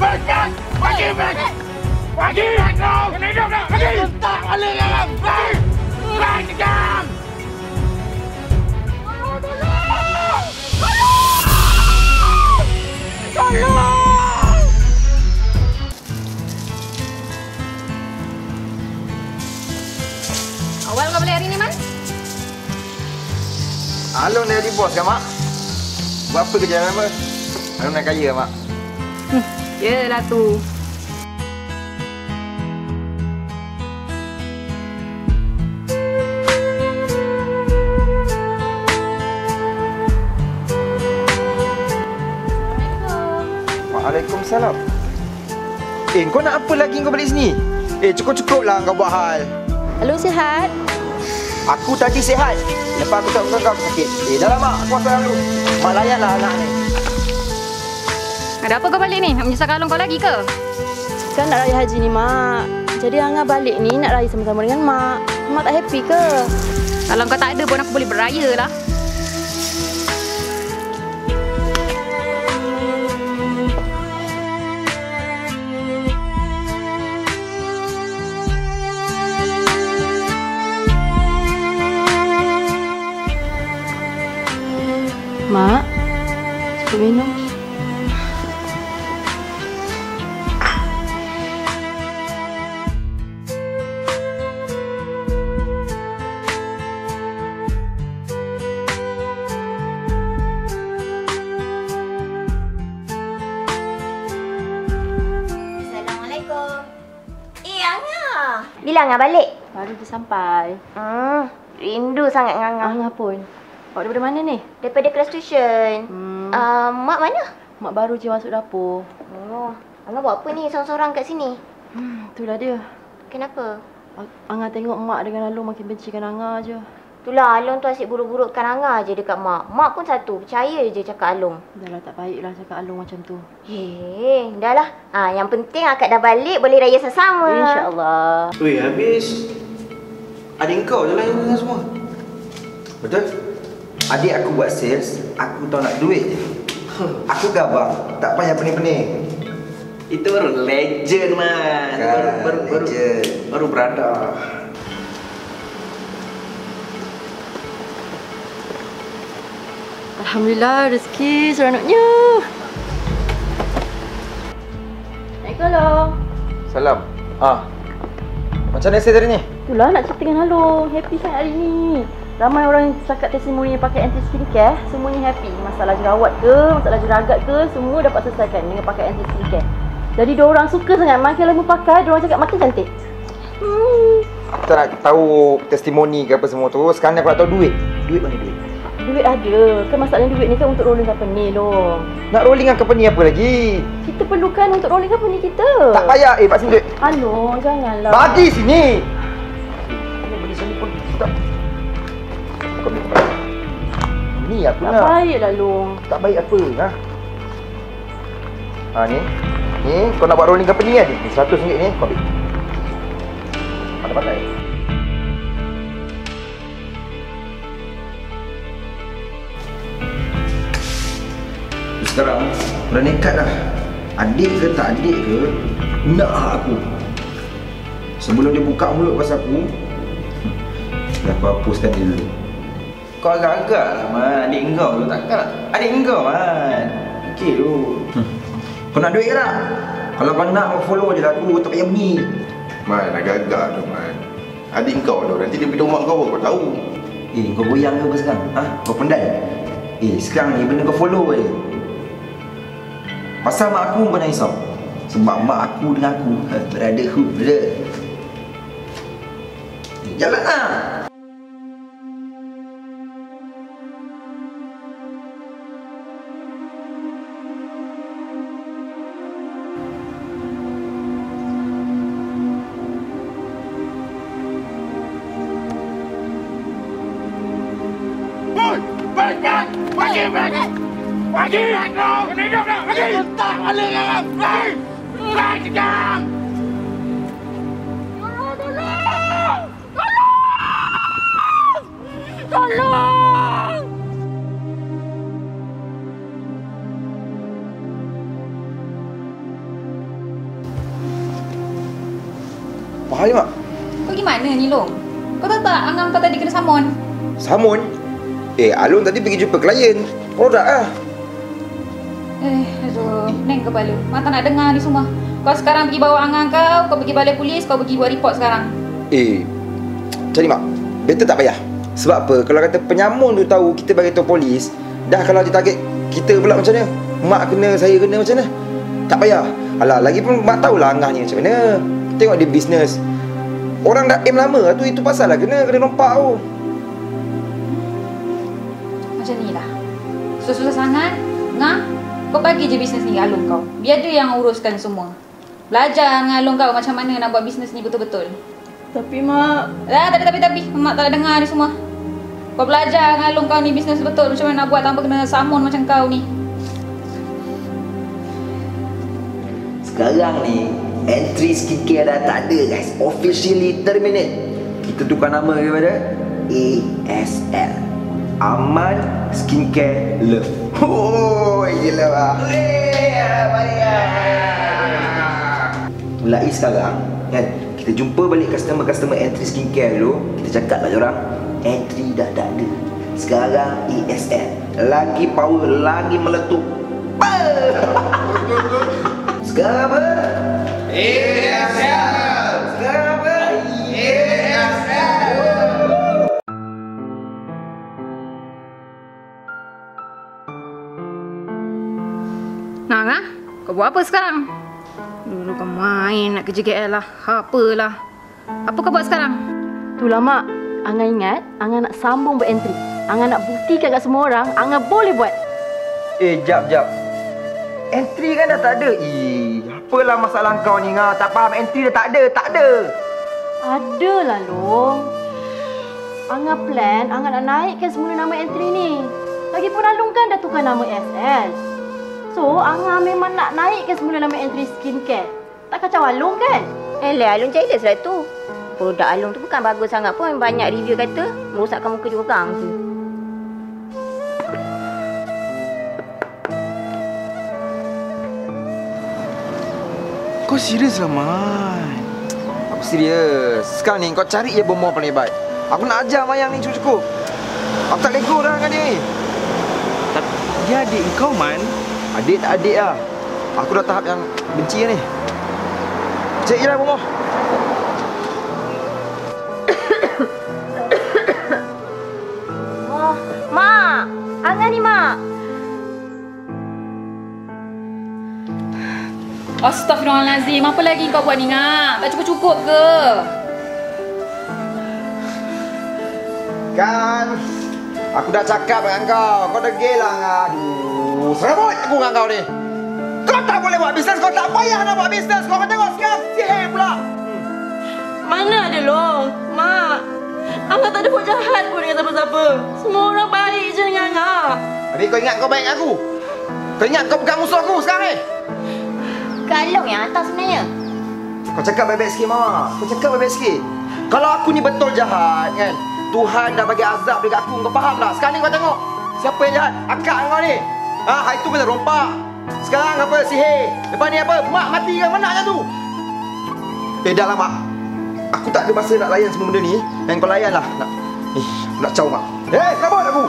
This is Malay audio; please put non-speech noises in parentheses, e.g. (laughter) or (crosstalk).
Bagi! Bagi! Bagi! Bagi! Kena hidup dah! Bagi! Tak boleh! Tolong! Tolong! Tolong! Tolong! Awal kau balik hari ni, Man? Alung dah jadi bos kan, Mak? Buat apa kerja apa? Alung nak kaya, Mak. Yelah tu. Waalaikumsalam. Eh, kau nak apa lagi kau balik sini? Eh, cukup-cukup lah kau buat hal. Hello, sihat? Aku tadi sihat. Lepas aku tak kau kau sakit. Eh, dah lah, Mak. Aku asal dulu. Mak layan lah anak ni. Ada apa kau balik ni? Nak menyusahkan Along kau lagi ke? Kan nak raya haji ni, Mak. Jadi Angah balik ni nak raya sama-sama dengan Mak. Mak tak happy ke? Kalau kau tak ada pun aku boleh beraya lah. Angah. Bila Angah balik? Baru je sampai. Hmm, rindu sangat dengan Angah. Angah pun. Awak daripada mana ni? Daripada kelas tuition. Hmm. Uh, mak mana? Mak baru je masuk dapur. Oh, Angah buat apa ni seorang-seorang kat sini? Hmm, itulah dia. Kenapa? Angah tengok mak dengan Alung makin bencikan Angah je. Itulah Along tu asyik buruk-burukkan Angah je dekat mak. Mak pun satu, percaya je cakap Along. Dah lah tak baiklah cakap Alung macam tu. Hei, dah lah. Ah, yang penting akak dah balik boleh raya sesama. InsyaAllah. Weh, habis adik kau je lah yang dengan semua. Betul? Adik aku buat sales, aku tahu nak duit je. (laughs) Aku gabang, tak payah pening-pening. Itu baru legend man. Kan, baru baru baru, legend. baru berada. Alhamdulillah rezeki seronoknya. Assalamualaikum. Salam. Ah. Macam mana saya hari ni? Itulah nak cerita dengan Alung. Happy sangat hari ni. Ramai orang yang cakap testimoni yang pakai anti skincare, semuanya happy. Masalah jerawat ke, masalah jeragat ke, semua dapat selesaikan dengan pakai anti skincare. Jadi orang suka sangat makin lama pakai, orang cakap makin cantik. Hmm. Aku tak nak tahu testimoni ke apa semua tu. Sekarang aku nak tahu duit. Duit mana duit? Duit ada. Kan masalahnya duit ni kan untuk rolling company loh. Nak rolling dengan company apa lagi? Kita perlukan untuk rolling company kita. Tak payah. Eh, Pak Sini duit. Alung, janganlah. Bagi sini. Ini beli sini pun tak. Ni aku Tak nak. baiklah Long. Tak baik apa, ha? Ha ni. Ni kau nak buat rolling company kan? Ni RM100 ni kau ambil. Pandai-pandai. Sekarang dah nekat dah. Adik ke tak adik ke, nak hak aku. Sebelum dia buka mulut pasal aku, dah aku hapuskan dia dulu. Kau agak-agak lah man. Adik kau tu takkan. Adik kau man. Fikir tu. Kau nak duit ke tak? Kalau kau nak, kau follow je lah aku, tak payah bunyi. Man, agak-agak tu Man. Adik kau tu, nanti dia pergi rumah kau kau tahu. Eh, kau goyang ke apa sekarang? Ha? Kau pendai? Eh, sekarang ni benda kau follow je. Pasal mak aku kau jangan risau. Sebab mak aku dengan aku berada brother. Eh, jalan lah. Boy! Bagi! Bagi! Pergi! Menidup dah! Pergi! Tak kepala kau! Pergi! Pergi sekarang! Tolong! Bahaya, Mak. Kau pergi mana ni, Long? Kau tahu tak Angam kau tadi kena samun? Samun? Eh, Alun tadi pergi jumpa klien. Produk lah. Eh, aduh, neng kepala. Mak tak nak dengar ni semua. Kau sekarang pergi bawa Angang kau, kau pergi balai polis, kau pergi buat report sekarang. Eh, ni, Mak. Better tak payah. Sebab apa? Kalau kata penyamun tu tahu kita bagi tahu polis, dah kalau dia target kita pula macam mana? Mak kena, saya kena macam mana? Tak payah. Alah, lagi pun mak tahulah Angah ni macam mana. Tengok dia bisnes. Orang dah aim lama tu, itu pasal lah kena, kena rompak tu. Macam ni lah. Susah-susah sangat, ngah, kau bagi je bisnes ni Alung kau. Biar dia yang uruskan semua. Belajar dengan Alung kau macam mana nak buat bisnes ni betul-betul. Tapi mak, Dah, tapi, tapi, tapi. Mak tak dengar ni semua. Kau belajar dengan Alung kau ni bisnes betul. Macam mana nak buat tanpa kena samun macam kau ni. Sekarang ni, entry skincare dah tak ada guys. Officially terminate. Kita tukar nama kepada ASL. Aman Skincare Love. Oh, gila lah. Mulai sekarang, kan, kita jumpa balik customer-customer entry skincare dulu. Kita cakap lah orang, entry dah tak ada. Sekarang ASL. Lagi power, lagi meletup. Sekarang apa? ASL. Ah? Kau buat apa sekarang? Dulu kau main nak kerja KL lah. Apalah. Apa kau buat sekarang? itulah mak. Angan ingat, Angan nak sambung berentry. Angan nak buktikan kat semua orang, Angan boleh buat. Eh, jap, jap. Entry kan dah tak ada. Ih, apalah masalah kau ni, Ngah? Tak faham entry dah tak ada, tak ada. Ada lah Long. Angan plan, Angan nak naikkan semula nama entry ni. Lagipun Alung kan dah tukar nama SL. So, Angan memang nak naikkan semula nama entry skincare. Tak kacau Alung kan? Eh, le, Alung jealous lah tu. Produk Alung tu bukan bagus sangat pun. Banyak review kata merosakkan muka dia orang tu. Kau serius lah, Man. Aku serius. Sekarang ni kau cari je bomba paling hebat. Aku nak ajar Mayang ni cukup-cukup. Aku tak lego dah dengan dia ni. Tapi dia adik kau, Man. Adik tak adik lah. Aku dah tahap yang benci ni. Cek je lah bomba. Oh, Mak! Angan ni, Mak! Astaghfirullahalazim. Apa lagi kau buat ni, Ngak? Tak cukup-cukup ke? Kan Aku dah cakap dengan kau Kau degil lah Ngah. Aduh Serabut aku dengan kau ni Kau tak boleh buat bisnes Kau tak payah nak buat bisnes Kau akan tengok sekarang Sihir pula Mana ada Long? Mak, Angan tak ada buat jahat pun dengan siapa-siapa. Semua orang baik je dengan Angan. Adik kau ingat kau baik aku Kau ingat kau bukan musuh aku sekarang ni Kalung yang atas sebenarnya. Kau cakap baik-baik sikit Mama Kau cakap baik-baik sikit Kalau aku ni betul jahat kan Tuhan dah bagi azab dekat aku Kau faham tak? Sekarang ni kau tengok Siapa yang jahat? Akak kau ni Ha, hari tu macam rompak Sekarang apa? Sihir Lepas ni apa? Mak mati kan? Mana macam tu? Eh dah lah mak Aku tak ada masa nak layan semua benda ni Dan kau layan lah nak, Eh, nak caw mak Eh, kenapa aku?